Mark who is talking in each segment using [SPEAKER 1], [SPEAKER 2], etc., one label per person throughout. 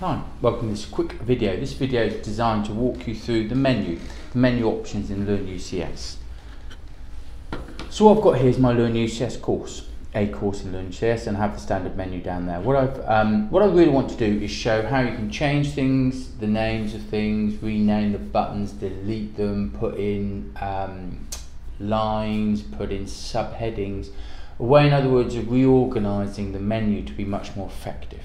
[SPEAKER 1] Hi, welcome to this quick video. This video is designed to walk you through the menu, the menu options in Learn UCS. So what I've got here is my Learn UCS course, a course in Learn UCS, and I have the standard menu down there. What I've um, what I really want to do is show how you can change things, the names of things, rename the buttons, delete them, put in um, lines, put in subheadings, a way in other words of reorganizing the menu to be much more effective.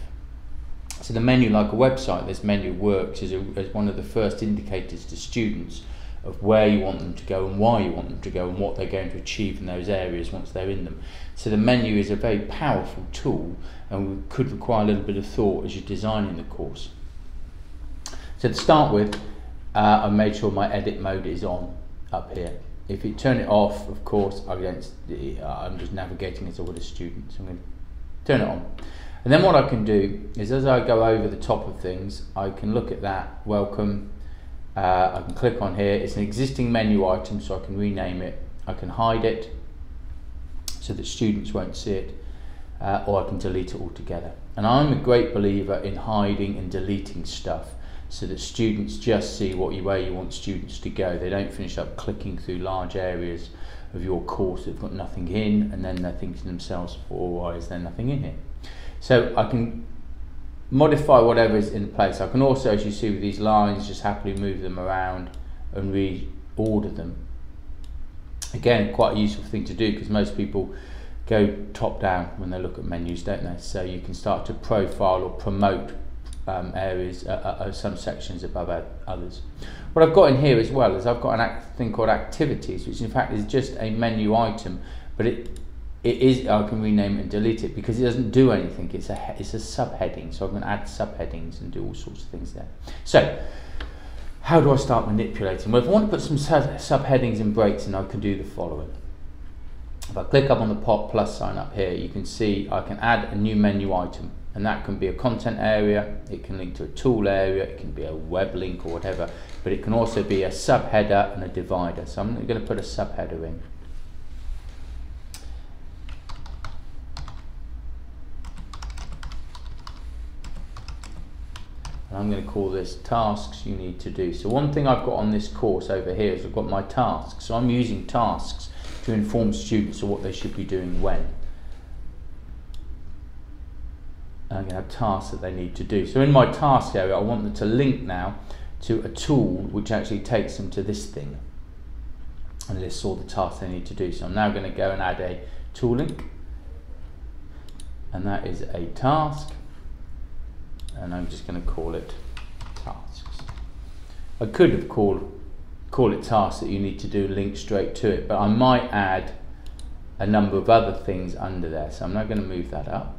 [SPEAKER 1] So the menu, like a website, this menu works as, a, as one of the first indicators to students of where you want them to go and why you want them to go and what they're going to achieve in those areas once they're in them. So the menu is a very powerful tool and could require a little bit of thought as you're designing the course. So to start with, uh, I made sure my edit mode is on up here. If you turn it off, of course, uh, I'm just navigating as I would a student. So I'm going to turn it on. And then what I can do is as I go over the top of things, I can look at that, welcome, uh, I can click on here, it's an existing menu item so I can rename it, I can hide it so that students won't see it, uh, or I can delete it altogether. And I'm a great believer in hiding and deleting stuff so that students just see what you, where you want students to go. They don't finish up clicking through large areas of your course that have got nothing in and then they're thinking to themselves, well, why is there nothing in here? So I can modify whatever is in place. I can also, as you see with these lines, just happily move them around and reorder them. Again, quite a useful thing to do because most people go top down when they look at menus, don't they? So you can start to profile or promote um, areas, uh, uh, some sections above others. What I've got in here as well is I've got an thing called activities, which in fact is just a menu item, but it it is I can rename it and delete it because it doesn't do anything. It's a it's a subheading, so I'm going to add subheadings and do all sorts of things there. So, how do I start manipulating? Well, if I want to put some sub subheadings and breaks in, I can do the following. If I click up on the pop plus sign up here, you can see I can add a new menu item, and that can be a content area, it can link to a tool area, it can be a web link or whatever, but it can also be a subheader and a divider. So I'm going to put a subheader in. And I'm going to call this tasks you need to do. So one thing I've got on this course over here is I've got my tasks. So I'm using tasks to inform students of what they should be doing when. I'm going to have tasks that they need to do. So in my task area, I want them to link now to a tool which actually takes them to this thing and lists all the tasks they need to do. So I'm now going to go and add a tool link and that is a task and I'm just going to call it tasks. I could have called call it tasks that you need to do link straight to it, but I might add a number of other things under there. So I'm now going to move that up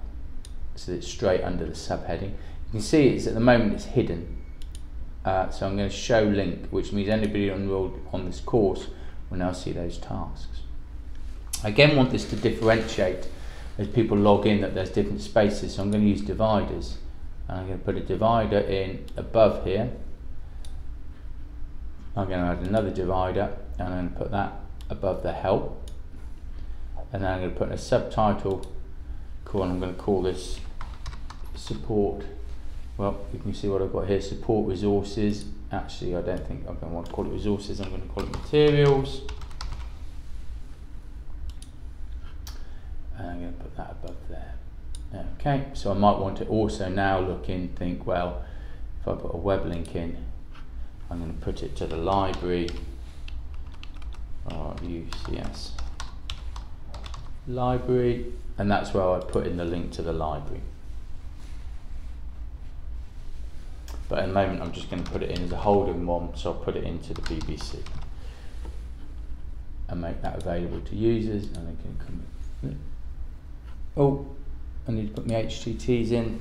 [SPEAKER 1] so that it's straight under the subheading. You can see it's at the moment it's hidden. Uh, so I'm going to show link, which means anybody enrolled on this course will now see those tasks. I again want this to differentiate as people log in that there's different spaces, so I'm going to use dividers. And I'm going to put a divider in above here. I'm going to add another divider and I'm going to put that above the help. And then I'm going to put a subtitle call I'm going to call this support. Well, you can see what I've got here, support resources. Actually, I don't think I'm going to want to call it resources, I'm going to call it materials. And I'm going to put that above there. Okay, so I might want to also now look in, think, well, if I put a web link in, I'm going to put it to the library, or UCS library, and that's where I put in the link to the library. But at the moment, I'm just going to put it in as a holding one, so I'll put it into the BBC and make that available to users, and they can come. Oh, I put my HTTs in.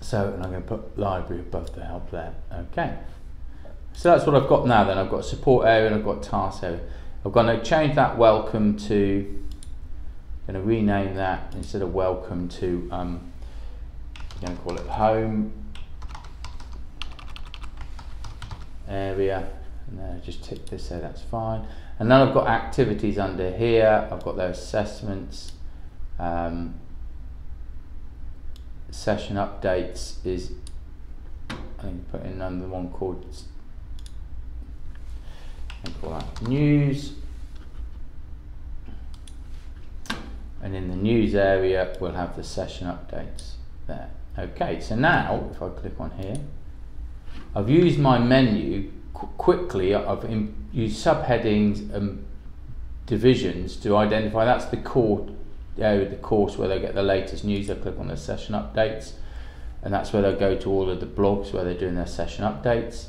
[SPEAKER 1] So, and I'm going to put library above the help there. Okay. So that's what I've got now then. I've got support area and I've got task area. I'm going to change that welcome to, I'm going to rename that instead of welcome to, um, I'm going to call it home area and then I just tick this there, that's fine. And then I've got activities under here. I've got their assessments. Um, session updates is I think put in another one called call that news. And in the news area, we'll have the session updates there. Okay, so now if I click on here, I've used my menu quickly. I've used subheadings and divisions to identify that's the core area, the course where they get the latest news. They click on the session updates, and that's where they go to all of the blogs where they're doing their session updates.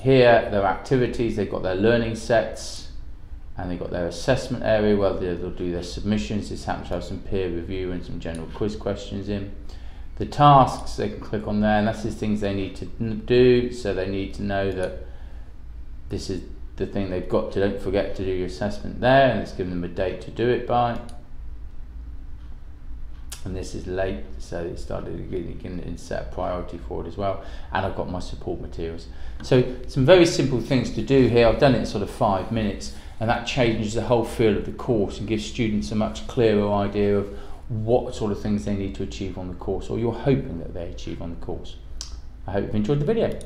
[SPEAKER 1] Here, their activities, they've got their learning sets, and they've got their assessment area where they'll do their submissions. This happens to have some peer review and some general quiz questions in. The tasks, they can click on there, and that's the things they need to do. So they need to know that this is the thing they've got to, don't forget to do your assessment there, and it's given them a date to do it by. And this is late, so it started getting set a priority for it as well. And I've got my support materials. So some very simple things to do here. I've done it in sort of five minutes and that changes the whole feel of the course and gives students a much clearer idea of what sort of things they need to achieve on the course or you're hoping that they achieve on the course. I hope you've enjoyed the video.